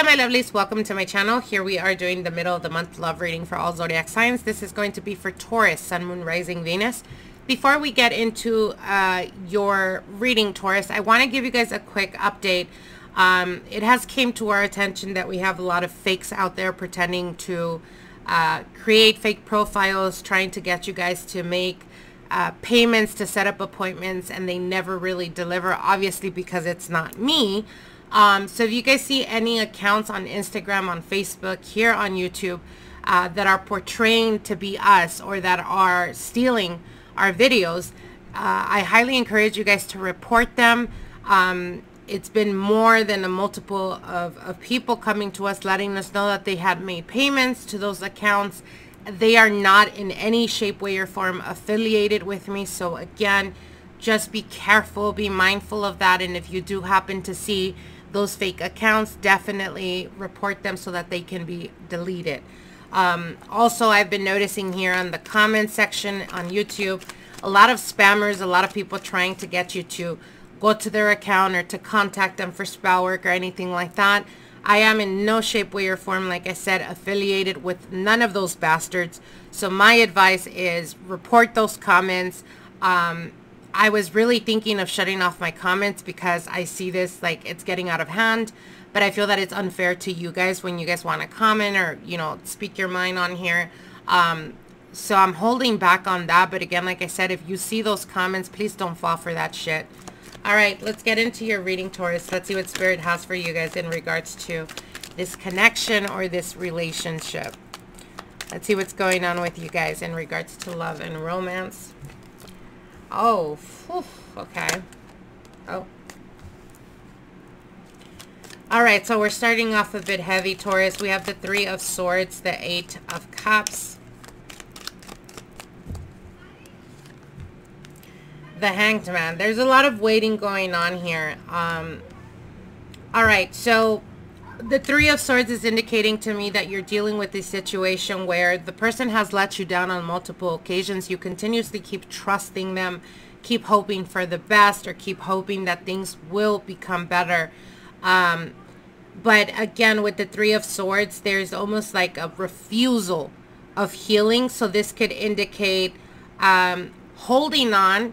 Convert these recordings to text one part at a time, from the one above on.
Hola my lovelies, welcome to my channel. Here we are doing the middle of the month love reading for all zodiac signs. This is going to be for Taurus, Sun, Moon, Rising, Venus. Before we get into uh, your reading, Taurus, I want to give you guys a quick update. Um, it has came to our attention that we have a lot of fakes out there pretending to uh, create fake profiles, trying to get you guys to make uh, payments to set up appointments, and they never really deliver, obviously because it's not me. Um, so if you guys see any accounts on Instagram, on Facebook, here on YouTube uh, that are portraying to be us or that are stealing our videos, uh, I highly encourage you guys to report them. Um, it's been more than a multiple of, of people coming to us letting us know that they had made payments to those accounts. They are not in any shape, way, or form affiliated with me. So again, just be careful, be mindful of that. And if you do happen to see those fake accounts, definitely report them so that they can be deleted. Um, also, I've been noticing here on the comment section on YouTube, a lot of spammers, a lot of people trying to get you to go to their account or to contact them for spell work or anything like that. I am in no shape, way, or form, like I said, affiliated with none of those bastards. So my advice is report those comments. Um, I was really thinking of shutting off my comments because I see this like it's getting out of hand. But I feel that it's unfair to you guys when you guys want to comment or, you know, speak your mind on here. Um, so I'm holding back on that. But again, like I said, if you see those comments, please don't fall for that shit. All right, let's get into your reading, Taurus. Let's see what Spirit has for you guys in regards to this connection or this relationship. Let's see what's going on with you guys in regards to love and romance. Oh, whew, okay. Oh. All right, so we're starting off a bit heavy, Taurus. We have the Three of Swords, the Eight of Cups, the Hanged Man. There's a lot of waiting going on here. Um, all right, so the Three of Swords is indicating to me that you're dealing with a situation where the person has let you down on multiple occasions. You continuously keep trusting them, keep hoping for the best, or keep hoping that things will become better. Um, but again, with the Three of Swords, there's almost like a refusal of healing. So this could indicate um, holding on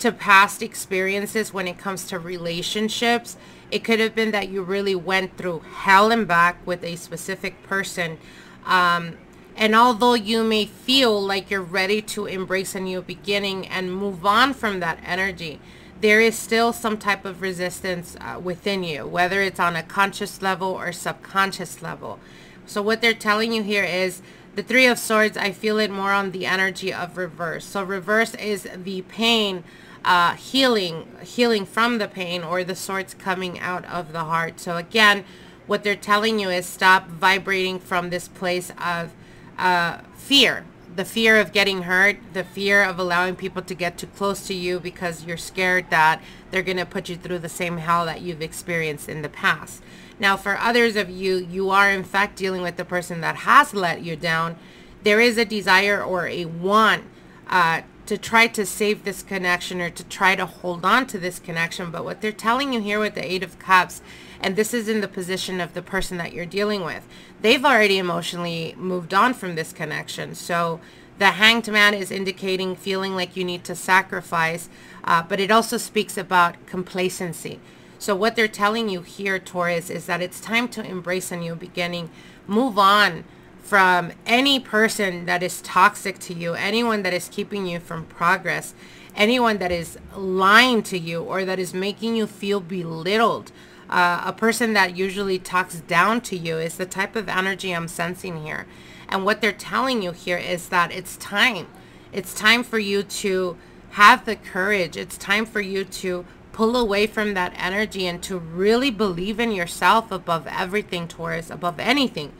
to past experiences when it comes to relationships it could have been that you really went through hell and back with a specific person. Um, and although you may feel like you're ready to embrace a new beginning and move on from that energy, there is still some type of resistance uh, within you, whether it's on a conscious level or subconscious level. So what they're telling you here is the Three of Swords, I feel it more on the energy of reverse. So reverse is the pain uh, healing, healing from the pain or the swords coming out of the heart. So again, what they're telling you is stop vibrating from this place of uh, fear. The fear of getting hurt, the fear of allowing people to get too close to you because you're scared that they're going to put you through the same hell that you've experienced in the past. Now, for others of you, you are in fact dealing with the person that has let you down. There is a desire or a want uh, to try to save this connection or to try to hold on to this connection. But what they're telling you here with the Eight of Cups, and this is in the position of the person that you're dealing with, they've already emotionally moved on from this connection. So the Hanged Man is indicating feeling like you need to sacrifice, uh, but it also speaks about complacency. So what they're telling you here, Taurus, is that it's time to embrace a new beginning, move on from any person that is toxic to you, anyone that is keeping you from progress, anyone that is lying to you or that is making you feel belittled. Uh, a person that usually talks down to you is the type of energy I'm sensing here. And what they're telling you here is that it's time. It's time for you to have the courage. It's time for you to pull away from that energy and to really believe in yourself above everything, Taurus, above anything.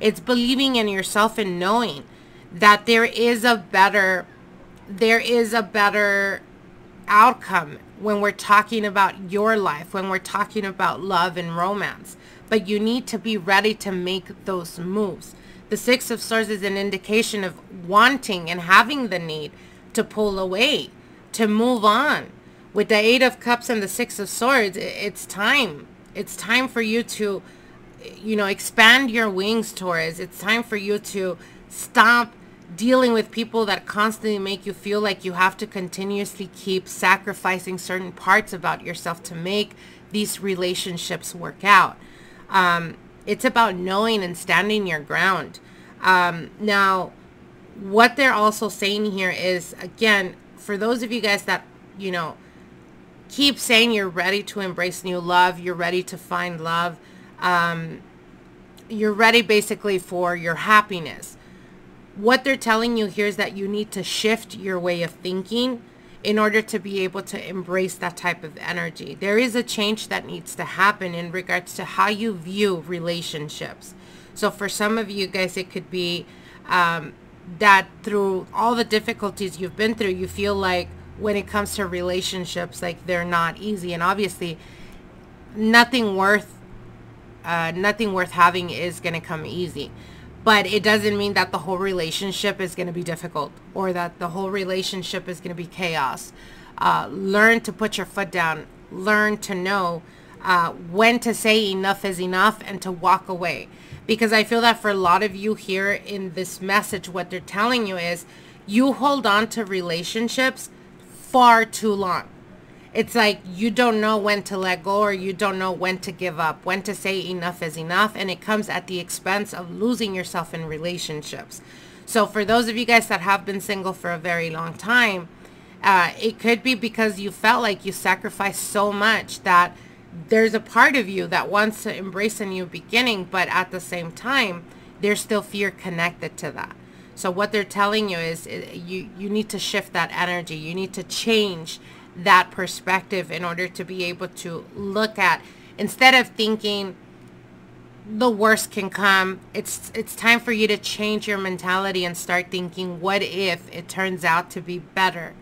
It's believing in yourself and knowing that there is a better there is a better outcome when we're talking about your life, when we're talking about love and romance. But you need to be ready to make those moves. The Six of Swords is an indication of wanting and having the need to pull away, to move on. With the Eight of Cups and the Six of Swords, it's time. It's time for you to you know, expand your wings, Taurus. It's time for you to stop dealing with people that constantly make you feel like you have to continuously keep sacrificing certain parts about yourself to make these relationships work out. Um, it's about knowing and standing your ground. Um, now, what they're also saying here is, again, for those of you guys that, you know, keep saying you're ready to embrace new love, you're ready to find love, um, you're ready basically for your happiness. What they're telling you here is that you need to shift your way of thinking in order to be able to embrace that type of energy. There is a change that needs to happen in regards to how you view relationships. So for some of you guys, it could be um, that through all the difficulties you've been through, you feel like when it comes to relationships, like they're not easy. And obviously, nothing worth uh, nothing worth having is going to come easy. But it doesn't mean that the whole relationship is going to be difficult or that the whole relationship is going to be chaos. Uh, learn to put your foot down. Learn to know uh, when to say enough is enough and to walk away. Because I feel that for a lot of you here in this message, what they're telling you is you hold on to relationships far too long it's like you don't know when to let go or you don't know when to give up, when to say enough is enough. And it comes at the expense of losing yourself in relationships. So for those of you guys that have been single for a very long time, uh, it could be because you felt like you sacrificed so much that there's a part of you that wants to embrace a new beginning, but at the same time, there's still fear connected to that. So what they're telling you is you, you need to shift that energy. You need to change that perspective in order to be able to look at instead of thinking the worst can come it's it's time for you to change your mentality and start thinking what if it turns out to be better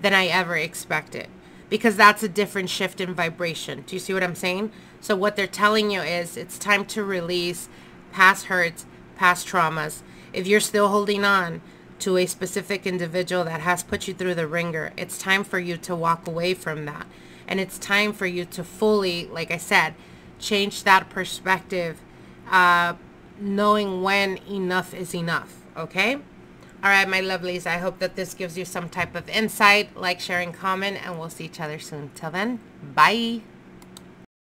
than I ever expected? Because that's a different shift in vibration. Do you see what I'm saying? So what they're telling you is it's time to release past hurts past traumas. If you're still holding on to a specific individual that has put you through the wringer. It's time for you to walk away from that. And it's time for you to fully, like I said, change that perspective, uh, knowing when enough is enough. Okay? All right, my lovelies. I hope that this gives you some type of insight. Like, sharing, comment, and we'll see each other soon. Till then, bye.